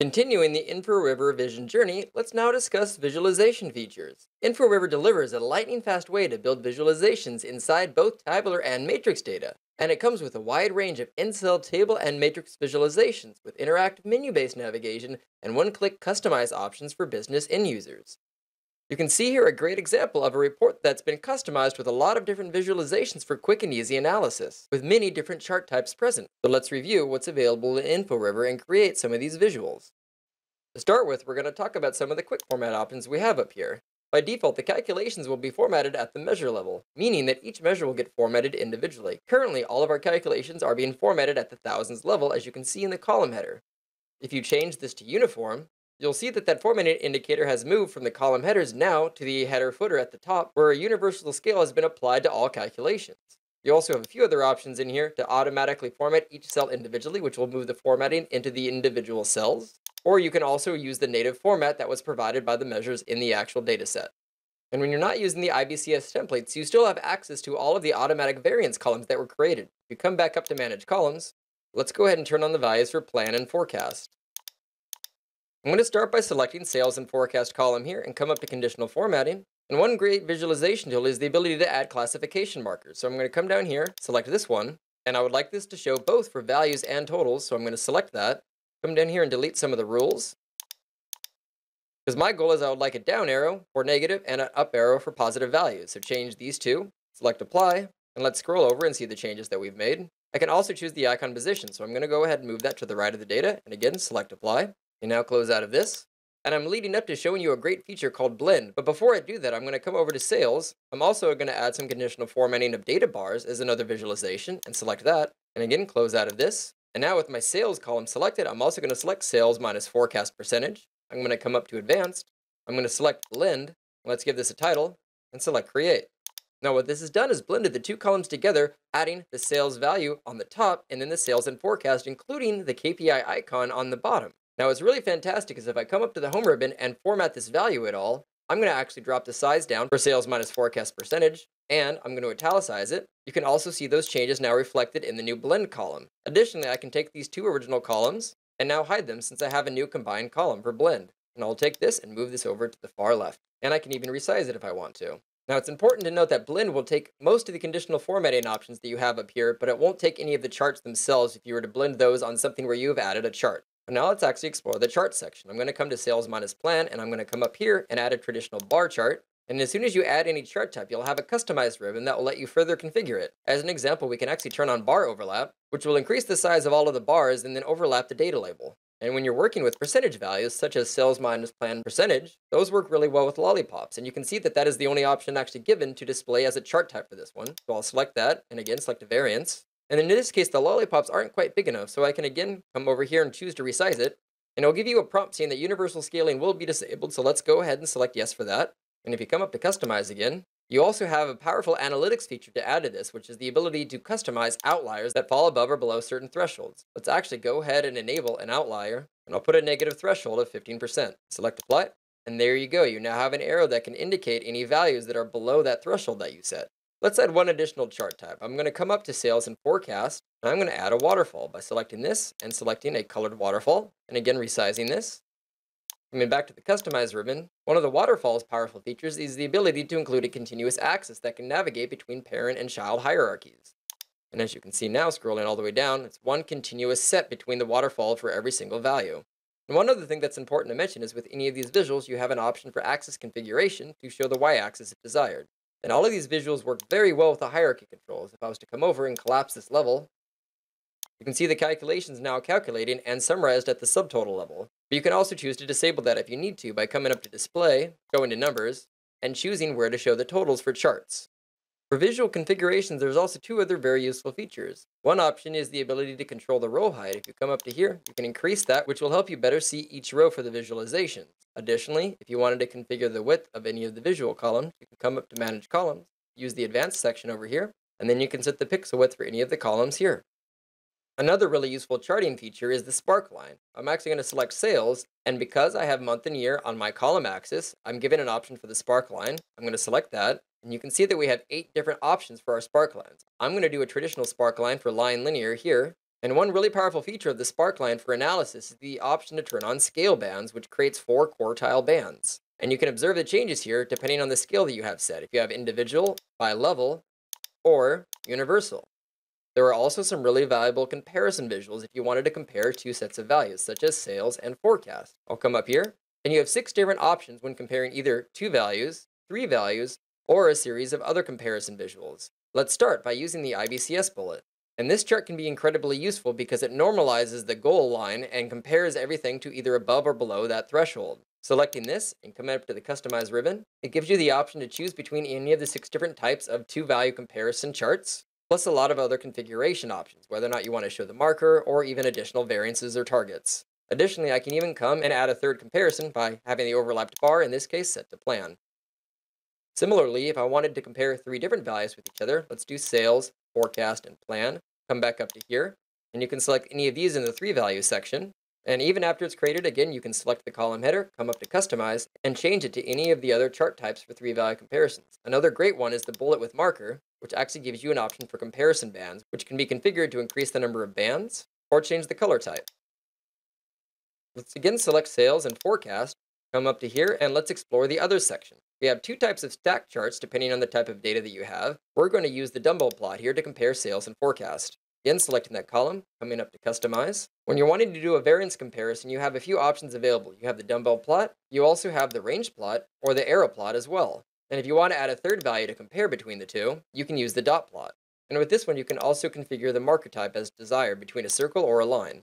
Continuing the Inforiver vision journey, let's now discuss visualization features. Inforiver delivers a lightning-fast way to build visualizations inside both tabular and matrix data, and it comes with a wide range of in-cell table and matrix visualizations with interactive menu-based navigation and one-click customize options for business end users. You can see here a great example of a report that's been customized with a lot of different visualizations for quick and easy analysis, with many different chart types present. So let's review what's available in Inforiver and create some of these visuals. To start with, we're going to talk about some of the quick format options we have up here. By default, the calculations will be formatted at the measure level, meaning that each measure will get formatted individually. Currently, all of our calculations are being formatted at the thousands level, as you can see in the column header. If you change this to uniform, You'll see that that formatting indicator has moved from the column headers now to the header footer at the top, where a universal scale has been applied to all calculations. You also have a few other options in here to automatically format each cell individually, which will move the formatting into the individual cells. Or you can also use the native format that was provided by the measures in the actual dataset. And when you're not using the IBCS templates, you still have access to all of the automatic variance columns that were created. If you come back up to Manage Columns, let's go ahead and turn on the values for Plan and Forecast. I'm going to start by selecting Sales and Forecast column here and come up to Conditional Formatting. And one great visualization tool is the ability to add classification markers. So I'm going to come down here, select this one, and I would like this to show both for values and totals. So I'm going to select that, come down here and delete some of the rules. Because my goal is I would like a down arrow for negative and an up arrow for positive values. So change these two, select Apply, and let's scroll over and see the changes that we've made. I can also choose the icon position. So I'm going to go ahead and move that to the right of the data. And again, select Apply. You now close out of this. And I'm leading up to showing you a great feature called Blend. But before I do that, I'm going to come over to Sales. I'm also going to add some conditional formatting of data bars as another visualization and select that. And again, close out of this. And now with my sales column selected, I'm also going to select sales minus forecast percentage. I'm going to come up to advanced. I'm going to select blend. Let's give this a title and select create. Now what this has done is blended the two columns together, adding the sales value on the top and then the sales and forecast, including the KPI icon on the bottom. Now what's really fantastic is if I come up to the home ribbon and format this value at all, I'm going to actually drop the size down for sales minus forecast percentage, and I'm going to italicize it. You can also see those changes now reflected in the new blend column. Additionally, I can take these two original columns and now hide them since I have a new combined column for blend. And I'll take this and move this over to the far left. And I can even resize it if I want to. Now it's important to note that Blend will take most of the conditional formatting options that you have up here, but it won't take any of the charts themselves if you were to blend those on something where you have added a chart. Now let's actually explore the chart section. I'm going to come to sales minus plan and I'm going to come up here and add a traditional bar chart. And as soon as you add any chart type, you'll have a customized ribbon that will let you further configure it. As an example, we can actually turn on bar overlap, which will increase the size of all of the bars and then overlap the data label. And when you're working with percentage values, such as sales minus plan percentage, those work really well with lollipops. And you can see that that is the only option actually given to display as a chart type for this one. So I'll select that, and again, select a variance. And in this case, the lollipops aren't quite big enough, so I can again come over here and choose to resize it. And it'll give you a prompt saying that universal scaling will be disabled, so let's go ahead and select yes for that. And if you come up to customize again, you also have a powerful analytics feature to add to this, which is the ability to customize outliers that fall above or below certain thresholds. Let's actually go ahead and enable an outlier, and I'll put a negative threshold of 15%. Select apply, and there you go. You now have an arrow that can indicate any values that are below that threshold that you set. Let's add one additional chart type. I'm going to come up to sales and forecast, and I'm going to add a waterfall by selecting this and selecting a colored waterfall, and again resizing this. Coming back to the Customize ribbon, one of the waterfall's powerful features is the ability to include a continuous axis that can navigate between parent and child hierarchies. And as you can see now, scrolling all the way down, it's one continuous set between the waterfall for every single value. And one other thing that's important to mention is with any of these visuals, you have an option for axis configuration to show the y-axis if desired. And all of these visuals work very well with the hierarchy controls. If I was to come over and collapse this level, you can see the calculations now calculating and summarized at the subtotal level. But you can also choose to disable that if you need to by coming up to Display, going to Numbers, and choosing where to show the totals for charts. For visual configurations, there's also two other very useful features. One option is the ability to control the row height. If you come up to here, you can increase that, which will help you better see each row for the visualizations. Additionally, if you wanted to configure the width of any of the visual columns, you can come up to Manage Columns, use the Advanced section over here, and then you can set the pixel width for any of the columns here. Another really useful charting feature is the spark line. I'm actually going to select sales, and because I have month and year on my column axis, I'm given an option for the spark line. I'm going to select that, and you can see that we have eight different options for our spark lines. I'm going to do a traditional spark line for line linear here, And one really powerful feature of the Sparkline for analysis is the option to turn on scale bands, which creates four quartile bands. And you can observe the changes here depending on the scale that you have set, if you have individual, by level, or universal. There are also some really valuable comparison visuals if you wanted to compare two sets of values, such as sales and forecast. I'll come up here, and you have six different options when comparing either two values, three values, or a series of other comparison visuals. Let's start by using the IBCS bullet. And this chart can be incredibly useful because it normalizes the goal line and compares everything to either above or below that threshold. Selecting this and coming up to the Customize ribbon, it gives you the option to choose between any of the six different types of two-value comparison charts, plus a lot of other configuration options, whether or not you want to show the marker or even additional variances or targets. Additionally, I can even come and add a third comparison by having the overlapped bar, in this case, set to plan. Similarly, if I wanted to compare three different values with each other, let's do sales, forecast, and plan. Come back up to here, and you can select any of these in the three value section. And even after it's created, again, you can select the column header, come up to Customize, and change it to any of the other chart types for three value comparisons. Another great one is the bullet with marker, which actually gives you an option for comparison bands, which can be configured to increase the number of bands or change the color type. Let's again select Sales and Forecast, come up to here, and let's explore the Other section. We have two types of stack charts depending on the type of data that you have. We're going to use the dumbbell plot here to compare sales and forecast. Again, selecting that column, coming up to Customize. When you're wanting to do a variance comparison, you have a few options available. You have the dumbbell plot, you also have the range plot, or the arrow plot as well. And if you want to add a third value to compare between the two, you can use the dot plot. And with this one, you can also configure the marker type as desired between a circle or a line.